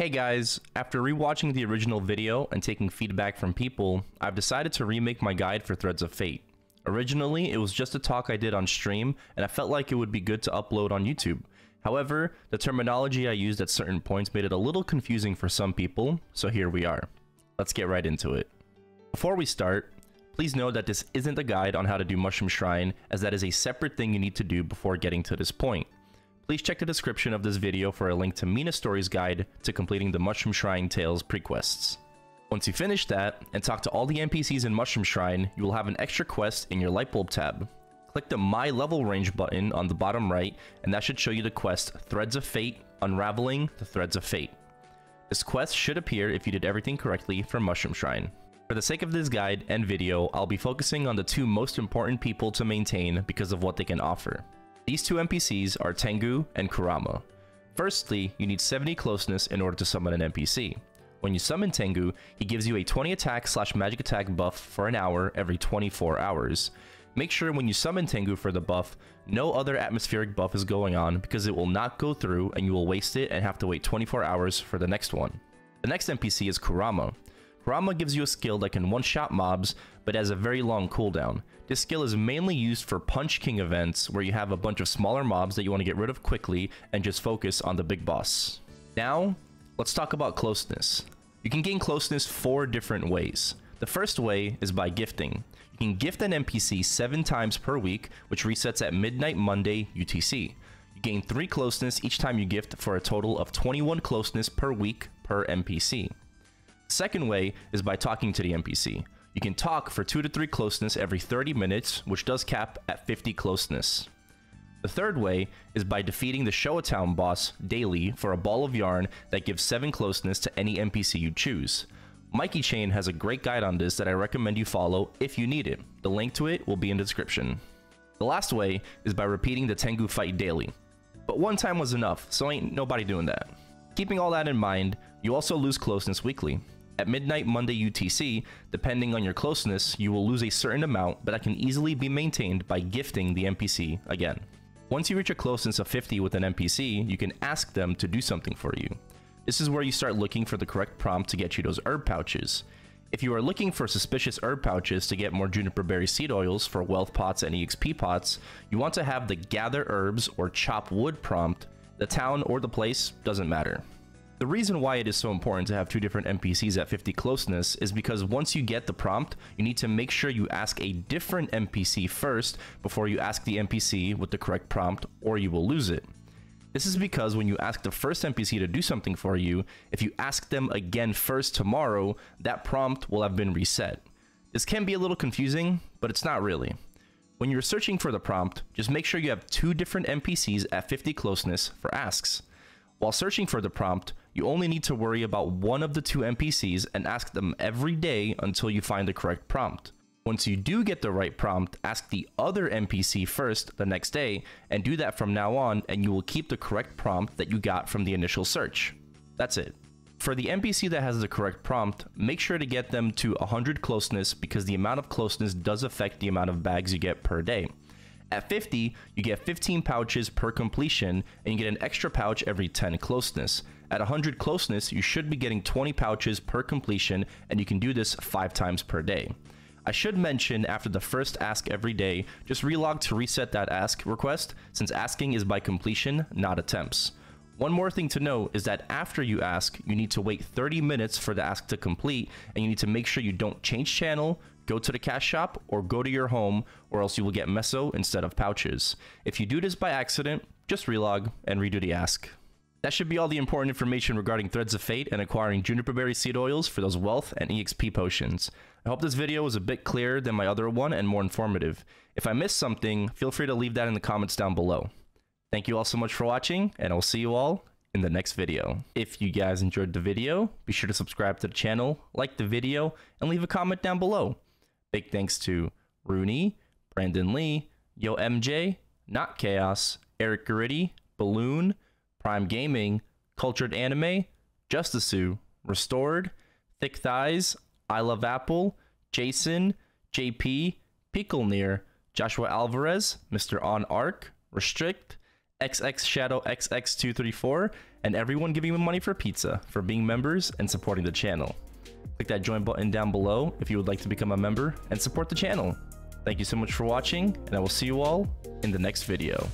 Hey guys, after rewatching the original video and taking feedback from people, I've decided to remake my guide for Threads of Fate. Originally, it was just a talk I did on stream, and I felt like it would be good to upload on YouTube. However, the terminology I used at certain points made it a little confusing for some people, so here we are. Let's get right into it. Before we start, please know that this isn't a guide on how to do Mushroom Shrine, as that is a separate thing you need to do before getting to this point. Please check the description of this video for a link to Mina Story's guide to completing the Mushroom Shrine Tales prequests. Once you finish that, and talk to all the NPCs in Mushroom Shrine, you will have an extra quest in your Lightbulb tab. Click the My Level Range button on the bottom right, and that should show you the quest Threads of Fate, Unraveling the Threads of Fate. This quest should appear if you did everything correctly for Mushroom Shrine. For the sake of this guide and video, I'll be focusing on the two most important people to maintain because of what they can offer. These two NPCs are Tengu and Kurama. Firstly, you need 70 closeness in order to summon an NPC. When you summon Tengu, he gives you a 20 attack slash magic attack buff for an hour every 24 hours. Make sure when you summon Tengu for the buff, no other atmospheric buff is going on because it will not go through and you will waste it and have to wait 24 hours for the next one. The next NPC is Kurama. Kurama gives you a skill that can one-shot mobs, but has a very long cooldown. This skill is mainly used for Punch King events, where you have a bunch of smaller mobs that you want to get rid of quickly and just focus on the big boss. Now, let's talk about closeness. You can gain closeness four different ways. The first way is by gifting. You can gift an NPC 7 times per week, which resets at midnight Monday UTC. You gain 3 closeness each time you gift for a total of 21 closeness per week per NPC. Second way is by talking to the NPC. You can talk for 2 to 3 closeness every 30 minutes, which does cap at 50 closeness. The third way is by defeating the Showa Town boss daily for a ball of yarn that gives 7 closeness to any NPC you choose. Mikey Chain has a great guide on this that I recommend you follow if you need it. The link to it will be in the description. The last way is by repeating the Tengu fight daily. But one time was enough, so ain't nobody doing that. Keeping all that in mind, you also lose closeness weekly. At midnight Monday UTC, depending on your closeness, you will lose a certain amount, but that can easily be maintained by gifting the NPC again. Once you reach a closeness of 50 with an NPC, you can ask them to do something for you. This is where you start looking for the correct prompt to get you those herb pouches. If you are looking for suspicious herb pouches to get more juniper berry seed oils for wealth pots and EXP pots, you want to have the gather herbs or chop wood prompt. The town or the place doesn't matter. The reason why it is so important to have two different NPCs at 50 closeness is because once you get the prompt, you need to make sure you ask a different NPC first before you ask the NPC with the correct prompt or you will lose it. This is because when you ask the first NPC to do something for you, if you ask them again first tomorrow, that prompt will have been reset. This can be a little confusing, but it's not really. When you're searching for the prompt, just make sure you have two different NPCs at 50 closeness for asks. While searching for the prompt, you only need to worry about one of the two NPCs and ask them every day until you find the correct prompt. Once you do get the right prompt, ask the other NPC first the next day, and do that from now on, and you will keep the correct prompt that you got from the initial search. That's it. For the NPC that has the correct prompt, make sure to get them to 100 closeness because the amount of closeness does affect the amount of bags you get per day. At 50, you get 15 pouches per completion, and you get an extra pouch every 10 closeness. At 100 closeness, you should be getting 20 pouches per completion, and you can do this 5 times per day. I should mention after the first ask every day, just relog to reset that ask request, since asking is by completion, not attempts. One more thing to note is that after you ask, you need to wait 30 minutes for the ask to complete, and you need to make sure you don't change channel, go to the cash shop, or go to your home, or else you will get meso instead of pouches. If you do this by accident, just relog and redo the ask. That should be all the important information regarding Threads of Fate and acquiring Juniper Berry Seed Oils for those wealth and EXP potions. I hope this video was a bit clearer than my other one and more informative. If I missed something, feel free to leave that in the comments down below. Thank you all so much for watching, and I'll see you all in the next video. If you guys enjoyed the video, be sure to subscribe to the channel, like the video, and leave a comment down below. Big thanks to Rooney, Brandon Lee, Yo MJ, Not Chaos, Eric Gritty, Balloon, Prime Gaming, Cultured Anime, Justice Restored, Thick Thighs, I Love Apple, Jason, JP, Picklenear, Joshua Alvarez, Mr. On Arc, Restrict, XX Shadow XX234, and everyone giving me money for pizza for being members and supporting the channel. Click that join button down below if you would like to become a member and support the channel. Thank you so much for watching, and I will see you all in the next video.